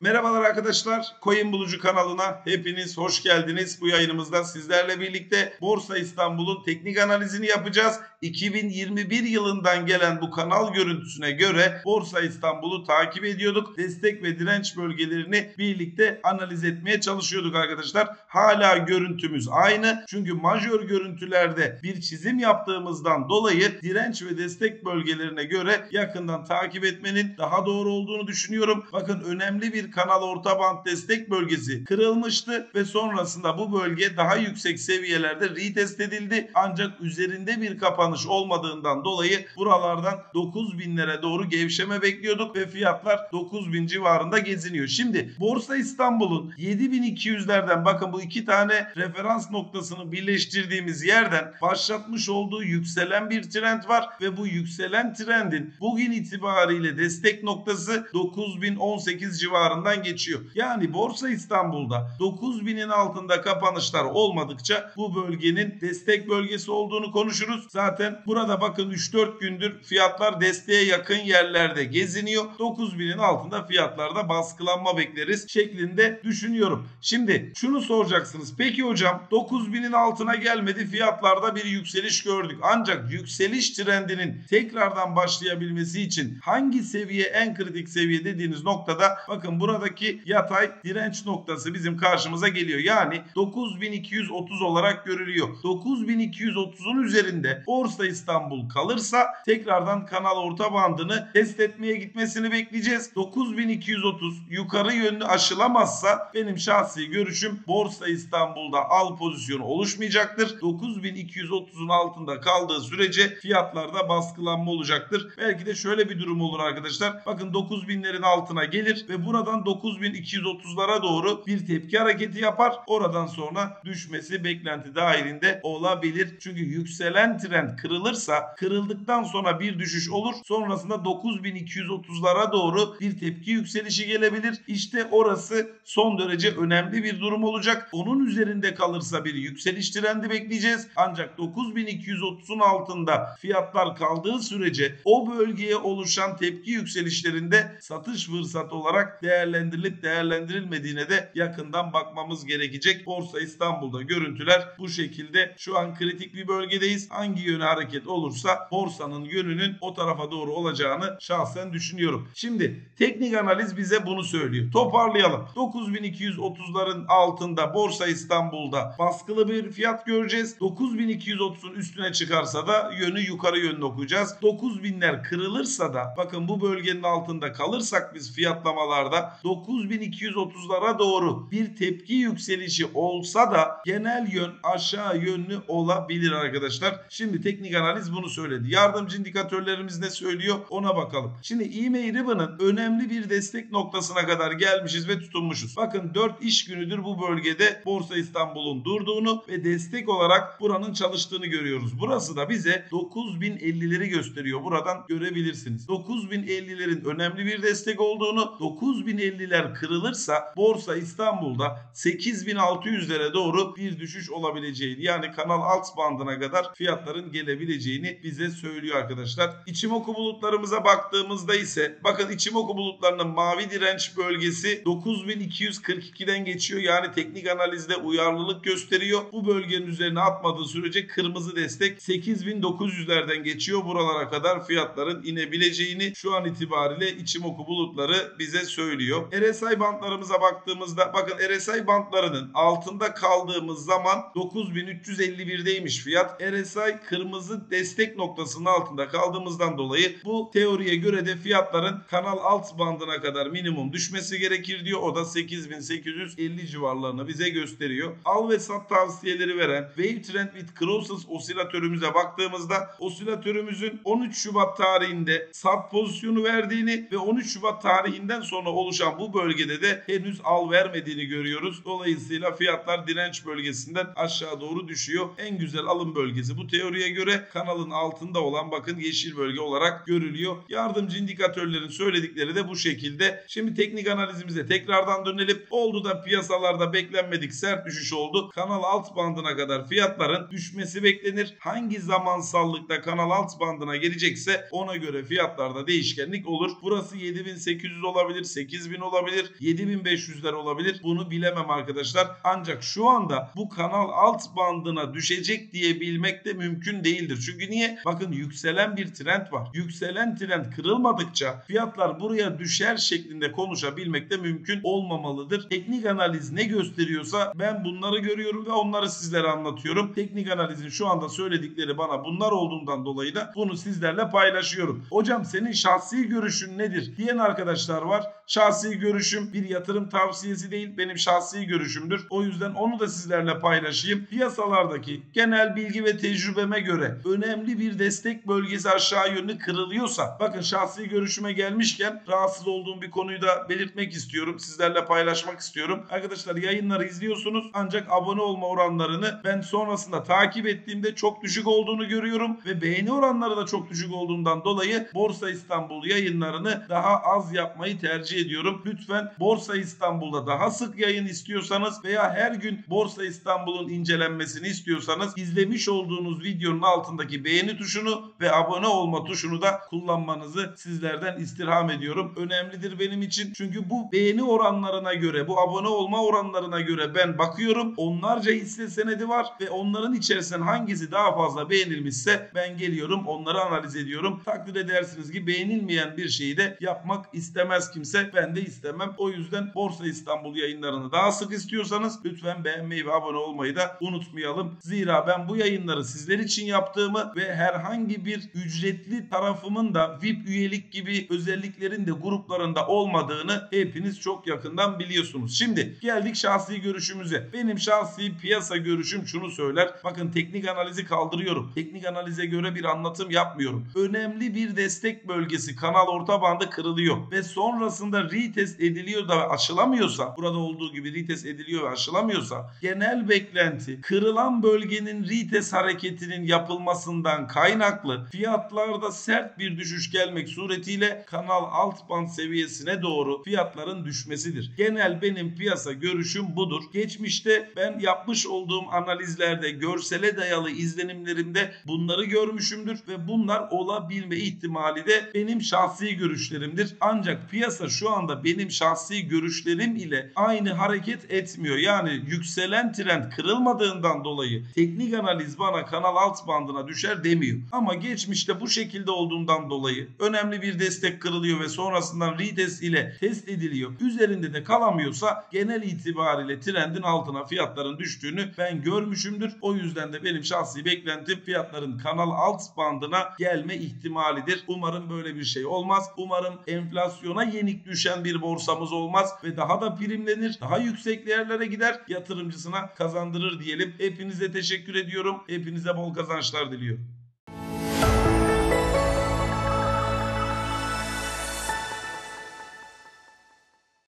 Merhabalar arkadaşlar. Coin Bulucu kanalına hepiniz hoş geldiniz. Bu yayınımızda sizlerle birlikte Borsa İstanbul'un teknik analizini yapacağız. 2021 yılından gelen bu kanal görüntüsüne göre Borsa İstanbul'u takip ediyorduk. Destek ve direnç bölgelerini birlikte analiz etmeye çalışıyorduk arkadaşlar. Hala görüntümüz aynı. Çünkü majör görüntülerde bir çizim yaptığımızdan dolayı direnç ve destek bölgelerine göre yakından takip etmenin daha doğru olduğunu düşünüyorum. Bakın önemli bir kanal orta band destek bölgesi kırılmıştı ve sonrasında bu bölge daha yüksek seviyelerde retest edildi. Ancak üzerinde bir kapanış olmadığından dolayı buralardan 9000'lere doğru gevşeme bekliyorduk ve fiyatlar 9000 civarında geziniyor. Şimdi Borsa İstanbul'un 7200'lerden bakın bu iki tane referans noktasını birleştirdiğimiz yerden başlatmış olduğu yükselen bir trend var ve bu yükselen trendin bugün itibariyle destek noktası 9018 civarından geçiyor. Yani Borsa İstanbul'da 9000'in altında kapanışlar olmadıkça bu bölgenin destek bölgesi olduğunu konuşuruz. Zaten burada bakın 3-4 gündür fiyatlar desteğe yakın yerlerde geziniyor. 9000'in altında fiyatlarda baskılanma bekleriz şeklinde düşünüyorum. Şimdi şunu soracaksınız. Peki hocam 9000'in altına gelmedi fiyatlarda bir yükseliş gördük. Ancak yükseliş trendinin tekrardan başlayabilmesi için hangi seviye en kritik seviye dediğiniz noktada bakın buradaki yatay direnç noktası bizim karşımıza geliyor. Yani 9230 olarak görülüyor. 9230'un üzerinde Borsa İstanbul kalırsa tekrardan kanal orta bandını test etmeye gitmesini bekleyeceğiz. 9230 yukarı yönlü aşılamazsa benim şahsi görüşüm Borsa İstanbul'da al pozisyonu oluşmayacaktır. 9230'un altında kaldığı sürece fiyatlarda baskılanma olacaktır. Belki de şöyle bir durum olur arkadaşlar. Bakın 9000'lerin altına gelir ve buradan 9230'lara doğru bir tepki hareketi yapar. Oradan sonra düşmesi beklenti dahilinde olabilir. Çünkü yükselen trend kırılırsa kırıldıktan sonra bir düşüş olur. Sonrasında 9230'lara doğru bir tepki yükselişi gelebilir. İşte orası son derece önemli bir durum olacak. Onun üzerinde kalırsa bir yükseliş trendi bekleyeceğiz. Ancak 9230'un altında fiyatlar kaldığı sürece o bölgeye oluşan tepki yükselişlerinde satış fırsatı olarak değerlendirilip değerlendirilmediğine de yakından bakmamız gerekecek. Borsa İstanbul'da görüntüler bu şekilde. Şu an kritik bir bölgedeyiz. Hangi yöne hareket olursa borsanın yönünün o tarafa doğru olacağını şahsen düşünüyorum. Şimdi teknik analiz bize bunu söylüyor. Toparlayalım. 9230'ların altında Borsa İstanbul'da baskılı bir fiyat göreceğiz. 9230'un üstüne çıkarsa da yönü yukarı yönlü okuyacağız. 9000'ler kırılırsa da bakın bu bölgenin altında kalırsak biz fiyatlamalarda 9230'lara doğru bir tepki yükselişi olsa da genel yön aşağı yönlü olabilir arkadaşlar. Şimdi teknik analiz bunu söyledi. Yardımcı indikatörlerimiz ne söylüyor ona bakalım. Şimdi EMA Ribbon'ın önemli bir destek noktasına kadar gelmişiz ve tutunmuşuz. Bakın 4 iş günüdür bu bölgede Borsa İstanbul'un durduğunu ve destek olarak buranın çalıştığını görüyoruz. Burası da bize 9050'leri gösteriyor. Buradan görebilirsiniz. 9050'lerin önemli bir destek olduğunu 9050'ler kırılırsa Borsa İstanbul'da 8600'lere doğru bir düşüş olabileceğini yani kanal alt bandına kadar fiyatların gelebileceğini bize söylüyor arkadaşlar. İçimoku bulutlarımıza baktığımızda ise bakın İçimoku bulutlarının mavi direnç bölgesi 9242'den geçiyor. Yani teknik analizde uyarlılık gösteriyor. Bu bölgenin üzerine atmadığı sürece kırmızı destek 8900'lerden geçiyor. Buralara kadar fiyatların inebileceğini şu an itibariyle İçimoku bulutları bize söylüyor. RSI bantlarımıza baktığımızda bakın RSI bantlarının altında kaldığımız zaman 9351'deymiş fiyat. RSI kırmızı destek noktasının altında kaldığımızdan dolayı bu teoriye göre de fiyatların kanal alt bandına kadar minimum düşmesi gerekir diyor. O da 8850 civarlarını bize gösteriyor. Al ve sat tavsiyeleri veren Wave Trend with Crosses osilatörümüze baktığımızda osilatörümüzün 13 Şubat tarihinde sat pozisyonu verdiğini ve 13 Şubat tarihinden sonra oluşan bu bölgede de henüz al vermediğini görüyoruz. Dolayısıyla fiyatlar direnç bölgesinden aşağı doğru düşüyor. En güzel alım bölgesi bu teoriye göre kanalın altında olan bakın yeşil bölge olarak görülüyor. Yardımcı indikatörlerin söyledikleri de bu şekilde. Şimdi teknik analizimize tekrardan dönelim. Oldu da piyasalarda beklenmedik sert düşüş oldu. Kanal alt bandına kadar fiyatların düşmesi beklenir. Hangi zamansallıkta kanal alt bandına gelecekse ona göre fiyatlarda değişkenlik olur. Burası 7800 olabilir, 8000 olabilir, 7500'ler olabilir. Bunu bilemem arkadaşlar. Ancak şu anda bu kanal alt bandına düşecek diyebilmek de mümkün değildir. Çünkü niye? Bakın yükselen bir trend var. Yükselen trend kırılmadıkça fiyatlar buraya düşer şeklinde konuşabilmek de mümkün olmamalıdır. Teknik analiz ne gösteriyorsa ben bunları görüyorum ve onları sizlere anlatıyorum. Teknik analizin şu anda söyledikleri bana bunlar olduğundan dolayı da bunu sizlerle paylaşıyorum. Hocam senin şahsi görüşün nedir diyen arkadaşlar var. Şahsi görüşüm bir yatırım tavsiyesi değil benim şahsi görüşümdür. O yüzden onu da sizlerle paylaşayım. Piyasalardaki genel bilgi ve tecrübeme göre önemli bir destek bölgesi aşağı yönlü kırılıyorsa bakın şahsi görüşüme gelmişken rahatsız olduğum bir konuyu da belirtmek istiyorum. Sizlerle paylaşmak istiyorum. Arkadaşlar yayınları izliyorsunuz ancak abone olma oranlarını ben sonrasında takip ettiğimde çok düşük olduğunu görüyorum ve beğeni oranları da çok düşük olduğundan dolayı Borsa İstanbul yayınlarını daha az yapmayı tercih ediyorum. Lütfen Borsa İstanbul'da daha sık yayın istiyorsanız veya her gün Borsa İstanbul'un incelenmesini istiyorsanız izlemiş olduğunuz videonun altındaki beğeni tuşunu ve abone olma tuşunu da kullanmanızı sizlerden istirham ediyorum. Önemlidir benim için çünkü bu beğeni oranlarına göre bu abone olma oranlarına göre ben bakıyorum. Onlarca hisse senedi var ve onların içerisinden hangisi daha fazla beğenilmişse ben geliyorum onları analiz ediyorum. Takdir edersiniz ki beğenilmeyen bir şeyi de yapmak istemez kimse. Ben de istemem. O yüzden Borsa İstanbul yayınlarını daha sık istiyorsanız lütfen beğenmeyi ve abone olmayı da unutmayalım. Zira ben bu yayınları sizler için yaptığımı ve herhangi bir ücretli tarafımın da VIP üyelik gibi özelliklerin de gruplarında olmadığını hepiniz çok yakından biliyorsunuz. Şimdi geldik şahsi görüşümüze. Benim şahsi piyasa görüşüm şunu söyler. Bakın teknik analizi kaldırıyorum. Teknik analize göre bir anlatım yapmıyorum. Önemli bir destek bölgesi kanal orta bandı kırılıyor ve sonrasında retest ediliyor da aşılamıyorsa burada olduğu gibi retest ediliyor ve aşılamıyorsa genel beklenti kırılan bölgenin retest hareketinin yapılmasından kaynaklı fiyatlarda sert bir düşüş gelmek suretiyle kanal alt band seviyesine doğru fiyatların düşmesidir. Genel benim piyasa görüşüm budur. Geçmişte ben yapmış olduğum analizlerde görsele dayalı izlenimlerimde bunları görmüşümdür ve bunlar olabilme ihtimali de benim şahsi görüşlerimdir. Ancak piyasa şu anda benim şahsi görüşlerim ile aynı hareket etmiyor. Yani yükselen trend kırılmadığından dolayı teknik analiz bana kanal alt bandına düşer demiyor. Ama geçmişte bu şekilde olduğundan dolayı önemli bir destek kırılıyor ve sonrasından retest ile test ediliyor. Üzerinde de kalamıyorsa genel itibariyle trendin altına fiyatların düştüğünü ben görmüşümdür. O yüzden de benim şahsi beklentim fiyatların kanal alt bandına gelme ihtimalidir. Umarım böyle bir şey olmaz. Umarım enflasyona yenik düşen bir borsamız olmaz ve daha da primlenir. Daha yüksek yerlere gider. Yatırımcısına kazandırır diyelim. Hepinize teşekkür ediyorum. Hepinize bol kazançlar diliyorum.